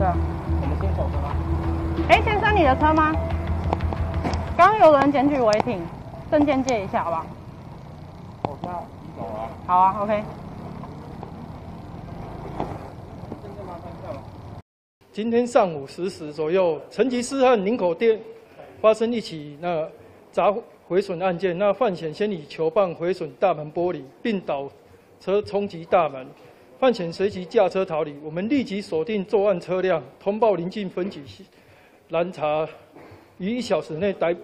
对啊。我们先走的吗？哎，先生，你的车吗？刚刚有人检举违停，证件借一下，好不好？哦，那你走啊。好啊，OK。今天上午十时左右，成吉思汗林口店发生一起那砸毁损案件。那范显先以球棒毁损大门玻璃，并倒车冲击大门。犯险随即驾车逃离。我们立即锁定作案车辆，通报临近分局拦查，于一小时内逮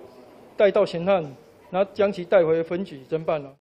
带到嫌犯，那将其带回分局侦办了。